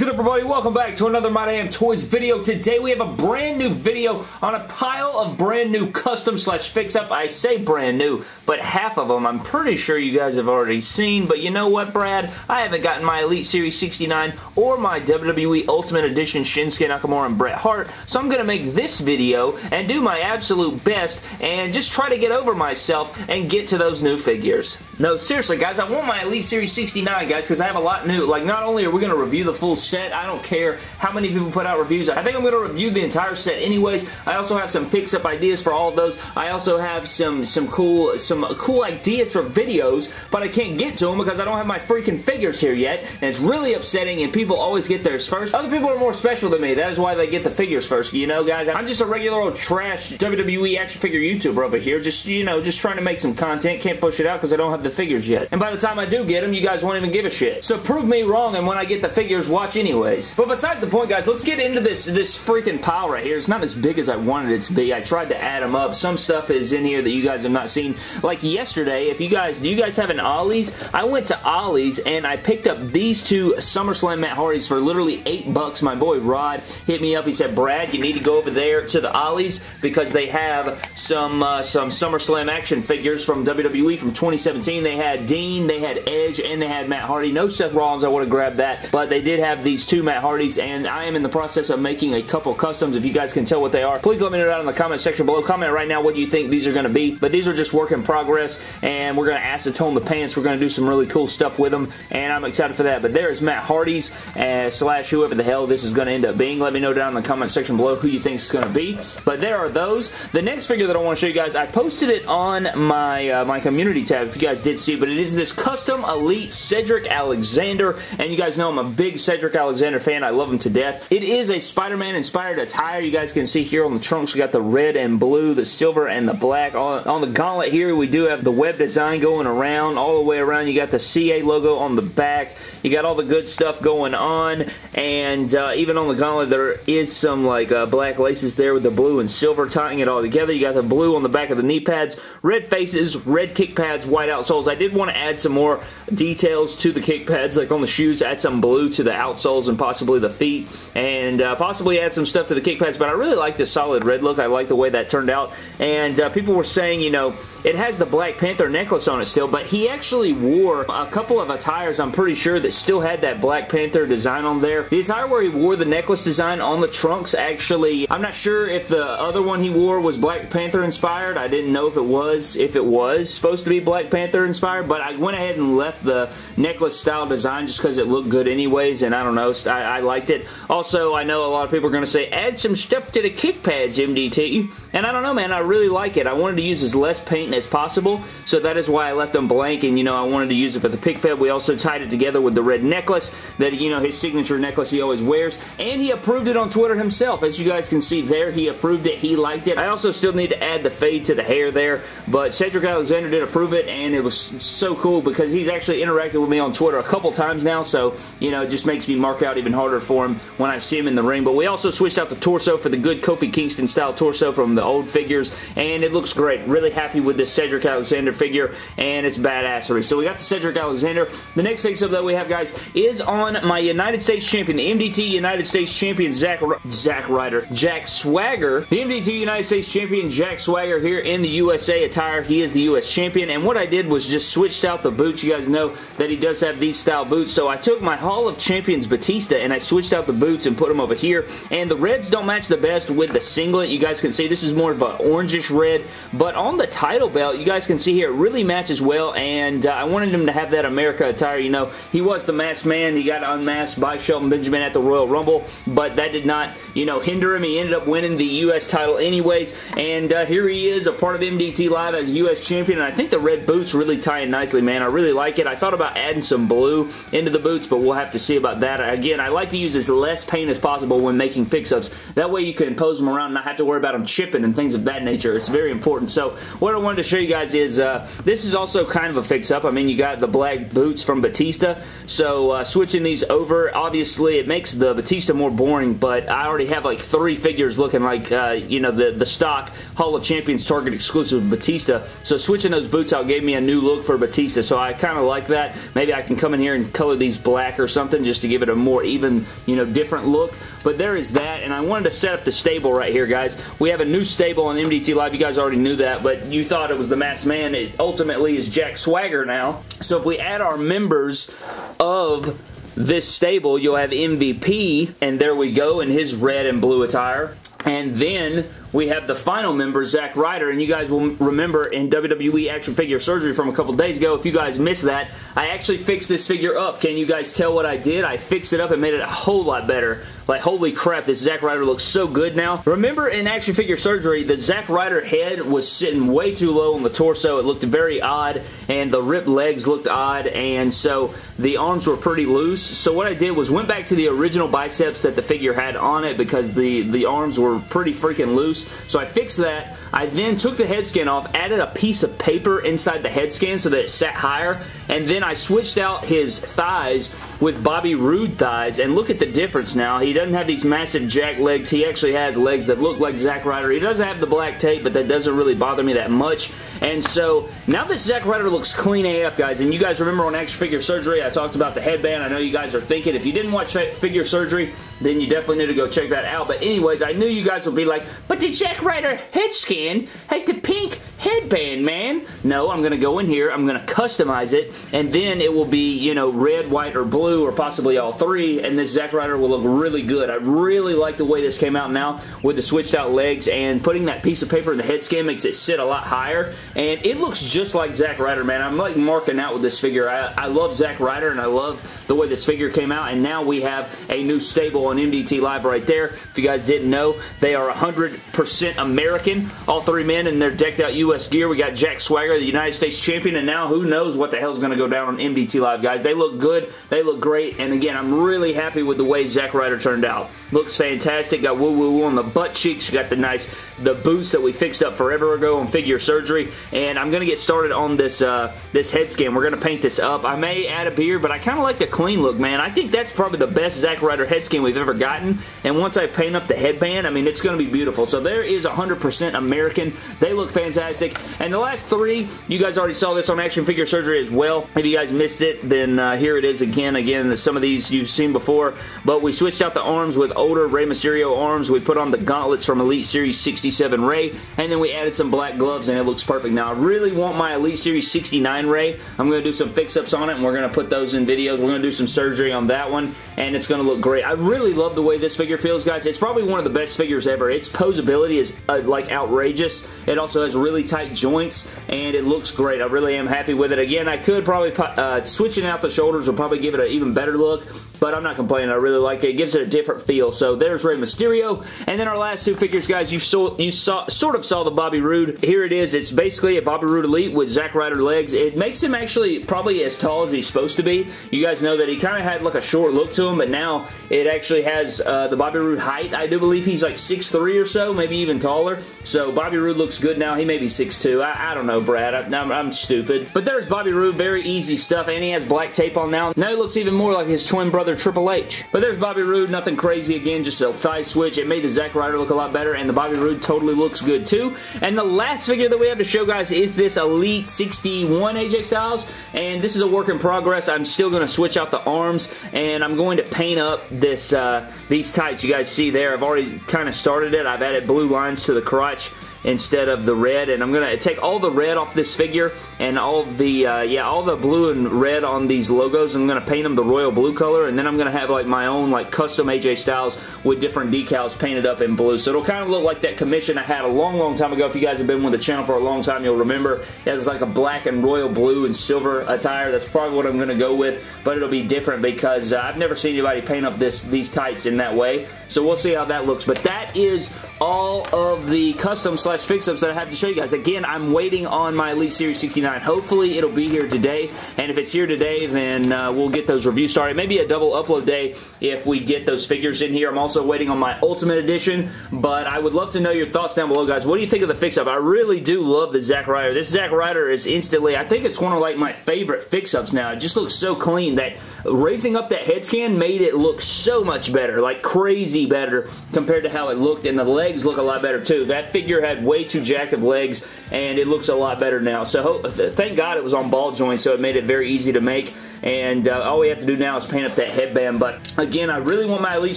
good everybody? Welcome back to another My Damn Toys video. Today we have a brand new video on a pile of brand new custom slash fix-up. I say brand new, but half of them I'm pretty sure you guys have already seen. But you know what, Brad? I haven't gotten my Elite Series 69 or my WWE Ultimate Edition Shinsuke Nakamura and Bret Hart. So I'm going to make this video and do my absolute best and just try to get over myself and get to those new figures. No, seriously guys, I want my Elite Series 69 guys because I have a lot new. Like not only are we going to review the full set. I don't care how many people put out reviews. I think I'm going to review the entire set anyways. I also have some fix-up ideas for all of those. I also have some some cool some cool ideas for videos, but I can't get to them because I don't have my freaking figures here yet, and it's really upsetting, and people always get theirs first. Other people are more special than me. That is why they get the figures first, you know, guys? I'm just a regular old trash WWE action figure YouTuber over here, just, you know, just trying to make some content. Can't push it out because I don't have the figures yet. And by the time I do get them, you guys won't even give a shit. So prove me wrong, and when I get the figures, watch anyways. But besides the point, guys, let's get into this, this freaking pile right here. It's not as big as I wanted it to be. I tried to add them up. Some stuff is in here that you guys have not seen. Like yesterday, if you guys, do you guys have an Ollie's? I went to Ollie's and I picked up these two SummerSlam Matt Hardys for literally eight bucks. My boy Rod hit me up. He said, Brad, you need to go over there to the Ollie's because they have some, uh, some SummerSlam action figures from WWE from 2017. They had Dean, they had Edge, and they had Matt Hardy. No Seth Rollins, I would have grabbed that, but they did have these two Matt Hardys, and I am in the process of making a couple customs. If you guys can tell what they are, please let me know down in the comment section below. Comment right now what you think these are going to be, but these are just work in progress, and we're going to acetone the pants. We're going to do some really cool stuff with them, and I'm excited for that. But there's Matt Hardy's uh, slash whoever the hell this is going to end up being. Let me know down in the comment section below who you think it's going to be. But there are those. The next figure that I want to show you guys, I posted it on my uh, my community tab if you guys did see, but it is this custom elite Cedric Alexander, and you guys know I'm a big Cedric Alexander fan. I love him to death. It is a Spider-Man inspired attire. You guys can see here on the trunks, we got the red and blue, the silver and the black. On, on the gauntlet here, we do have the web design going around, all the way around. You got the CA logo on the back. You got all the good stuff going on, and uh, even on the gauntlet, there is some like uh, black laces there with the blue and silver tying it all together. You got the blue on the back of the knee pads, red faces, red kick pads, white outsoles. I did want to add some more details to the kick pads, like on the shoes, add some blue to the outsoles and possibly the feet, and uh, possibly add some stuff to the kick pads, but I really like this solid red look. I like the way that turned out, and uh, people were saying, you know, it has the Black Panther necklace on it still, but he actually wore a couple of attires, I'm pretty sure, that still had that Black Panther design on there. The attire where he wore the necklace design on the trunks actually, I'm not sure if the other one he wore was Black Panther inspired. I didn't know if it was, if it was supposed to be Black Panther inspired, but I went ahead and left the necklace style design just because it looked good anyways, and I don't know, I, I liked it. Also, I know a lot of people are going to say, add some stuff to the kick pads, MDT, and I don't know, man, I really like it. I wanted to use as less paint as possible, so that is why I left them blank, and, you know, I wanted to use it for the pick fed. We also tied it together with the red necklace that, you know, his signature necklace he always wears, and he approved it on Twitter himself. As you guys can see there, he approved it. He liked it. I also still need to add the fade to the hair there, but Cedric Alexander did approve it, and it was so cool because he's actually interacted with me on Twitter a couple times now, so, you know, it just makes me mark out even harder for him when I see him in the ring. But we also switched out the torso for the good Kofi Kingston style torso from the old figures, and it looks great. Really happy with this Cedric Alexander figure, and it's badassery. So we got the Cedric Alexander. The next fix-up that we have, guys, is on my United States Champion, the MDT United States Champion, Zack, Zack Ryder, Jack Swagger. The MDT United States Champion, Jack Swagger, here in the USA attire. He is the US Champion, and what I did was just switched out the boots. You guys know that he does have these style boots, so I took my Hall of Champions Batista, and I switched out the boots and put them over here, and the reds don't match the best with the singlet. You guys can see this is more of an orangish red, but on the title belt, you guys can see here, it really matches well, and uh, I wanted him to have that America attire. You know, he was the masked man. He got unmasked by Shelton Benjamin at the Royal Rumble, but that did not, you know, hinder him. He ended up winning the U.S. title anyways, and uh, here he is, a part of MDT Live as U.S. Champion, and I think the red boots really tie in nicely, man. I really like it. I thought about adding some blue into the boots, but we'll have to see about that. Again, I like to use as less paint as possible when making fix-ups. That way you can pose them around and not have to worry about them chipping and things of that nature. It's very important. So what I wanted to show you guys is uh, this is also kind of a fix-up. I mean, you got the black boots from Batista, so uh, switching these over, obviously it makes the Batista more boring, but I already have like three figures looking like, uh, you know, the, the stock Hall of Champions Target exclusive Batista, so switching those boots out gave me a new look for Batista, so I kind of like that. Maybe I can come in here and color these black or something just to give it a more even, you know, different look. But there is that, and I wanted to set up the stable right here, guys. We have a new stable on MDT Live. You guys already knew that, but you thought it was the Masked Man. It ultimately is Jack Swagger now. So if we add our members of this stable, you'll have MVP, and there we go in his red and blue attire. And then we have the final member, Zack Ryder, and you guys will remember in WWE Action Figure Surgery from a couple days ago, if you guys missed that, I actually fixed this figure up. Can you guys tell what I did? I fixed it up and made it a whole lot better. Like, holy crap, this Zack Ryder looks so good now. Remember in Action Figure Surgery, the Zack Ryder head was sitting way too low on the torso. It looked very odd, and the ripped legs looked odd, and so the arms were pretty loose. So what I did was went back to the original biceps that the figure had on it because the, the arms were pretty freaking loose. So I fixed that. I then took the head scan off, added a piece of paper inside the head scan so that it sat higher, and then I switched out his thighs with Bobby Roode thighs, and look at the difference now. He doesn't have these massive jack legs. He actually has legs that look like Zack Ryder. He doesn't have the black tape, but that doesn't really bother me that much. And so, now this Zack Ryder looks clean AF, guys, and you guys remember on Action Figure Surgery, I talked about the headband. I know you guys are thinking, if you didn't watch Figure Surgery, then you definitely need to go check that out. But anyways, I knew you guys would be like, but the Zack Ryder head scan has the pink headband, man. No, I'm going to go in here, I'm going to customize it, and then it will be, you know, red, white, or blue, or possibly all three, and this Zack Ryder will look really good. I really like the way this came out now with the switched out legs, and putting that piece of paper in the head scan makes it sit a lot higher, and it looks just like Zack Ryder, man. I'm like marking out with this figure. I, I love Zack Ryder, and I love the way this figure came out, and now we have a new stable on MDT Live right there. If you guys didn't know, they are 100% American, all three men, and they're decked out U.S. gear. We got Jack Swagger, the United States champion, and now who knows what the hell's going to go down on MDT Live, guys. They look good. They look great, and again, I'm really happy with the way Zack Ryder turned out. Looks fantastic. Got woo woo woo on the butt cheeks. You got the nice, the boots that we fixed up forever ago on figure surgery. And I'm going to get started on this uh, this head scan. We're going to paint this up. I may add a beard, but I kind of like the clean look, man. I think that's probably the best Zack Ryder head scan we've ever gotten. And once I paint up the headband, I mean, it's going to be beautiful. So there is 100% American. They look fantastic. And the last three, you guys already saw this on Action Figure Surgery as well. If you guys missed it, then uh, here it is again. Again, some of these you've seen before. But we switched out the arms with older Rey Mysterio arms. We put on the gauntlets from Elite Series 67 Rey, and then we added some black gloves, and it looks perfect. Now, I really want my Elite Series 69 Rey. I'm going to do some fix-ups on it, and we're going to put those in videos. We're going to do some surgery on that one, and it's going to look great. I really love the way this figure feels, guys. It's probably one of the best figures ever. Its posability is, uh, like, outrageous. It also has really tight joints, and it looks great. I really am happy with it. Again, I could probably, uh, switching out the shoulders will probably give it an even better look, but I'm not complaining. I really like it. It gives it a different feel. So there's Rey Mysterio. And then our last two figures, guys, you saw, you saw, sort of saw the Bobby Roode. Here it is. It's basically a Bobby Roode Elite with Zack Ryder legs. It makes him actually probably as tall as he's supposed to be. You guys know that he kind of had like a short look to him, but now it actually has uh, the Bobby Roode height. I do believe he's like 6'3 or so, maybe even taller. So Bobby Roode looks good now. He may be 6'2. I, I don't know, Brad. I, I'm, I'm stupid. But there's Bobby Roode. Very easy stuff. And he has black tape on now. Now he looks even more like his twin brother Triple H. But there's Bobby Roode. Nothing crazy again. Just a thigh switch. It made the Zack Ryder look a lot better. And the Bobby Roode totally looks good too. And the last figure that we have to show guys is this Elite 61 AJ Styles. And this is a work in progress. I'm still going to switch out the arms. And I'm going to paint up this uh, these tights you guys see there. I've already kind of started it. I've added blue lines to the crotch instead of the red. And I'm gonna take all the red off this figure and all the uh, yeah all the blue and red on these logos. I'm gonna paint them the royal blue color and then I'm gonna have like my own like custom AJ Styles with different decals painted up in blue. So it'll kind of look like that commission I had a long long time ago. If you guys have been with the channel for a long time you'll remember it has like a black and royal blue and silver attire. That's probably what I'm gonna go with but it'll be different because uh, I've never seen anybody paint up this these tights in that way. So we'll see how that looks. But that is all of the custom slash fix-ups that I have to show you guys. Again, I'm waiting on my Elite Series 69. Hopefully, it'll be here today, and if it's here today, then uh, we'll get those reviews started. Maybe a double upload day if we get those figures in here. I'm also waiting on my Ultimate Edition, but I would love to know your thoughts down below, guys. What do you think of the fix-up? I really do love the Zack Ryder. This Zack Ryder is instantly, I think it's one of like my favorite fix-ups now. It just looks so clean that raising up that head scan made it look so much better, like crazy better compared to how it looked, in the legs look a lot better too. That figure had way too jacked of legs, and it looks a lot better now. So thank God it was on ball joints, so it made it very easy to make. And uh, all we have to do now is paint up that headband. But again, I really want my Elite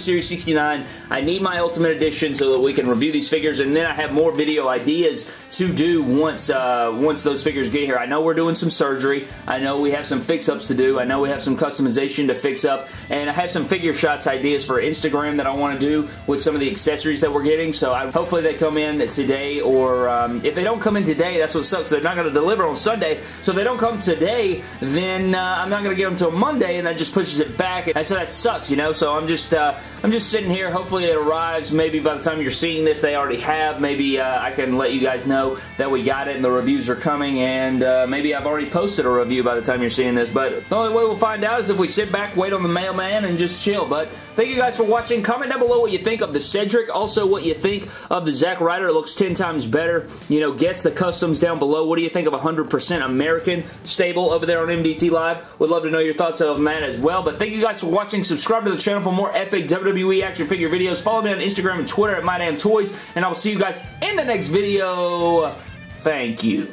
Series 69. I need my Ultimate Edition so that we can review these figures, and then I have more video ideas to do once uh, once those figures get here. I know we're doing some surgery. I know we have some fix-ups to do. I know we have some customization to fix up, and I have some figure shots ideas for Instagram that I want to do with some of the accessories that we're getting, so I, hopefully they come in today, or um, if they don't come in today, that's what sucks. They're not going to deliver on Sunday, so if they don't come today, then uh, I'm not going to get them until Monday, and that just pushes it back, and so that sucks, you know, so I'm just, uh, I'm just sitting here. Hopefully it arrives. Maybe by the time you're seeing this, they already have. Maybe uh, I can let you guys know that we got it and the reviews are coming, and uh, maybe I've already posted a review by the time you're seeing this, but the only way we'll find out is if we sit back, wait on the mailman, and just chill. But thank you guys for watching. Comment down below what you think of the Cedric, also what you think of the Zack Ryder. It looks 10 times better. You know, guess the customs down below. What do you think of 100% American stable over there on MDT Live? Would love to know your thoughts on that as well. But thank you guys for watching. Subscribe to the channel for more epic WWE action figure videos. Follow me on Instagram and Twitter at MyDamnToys, and I will see you guys in the next video. Thank you.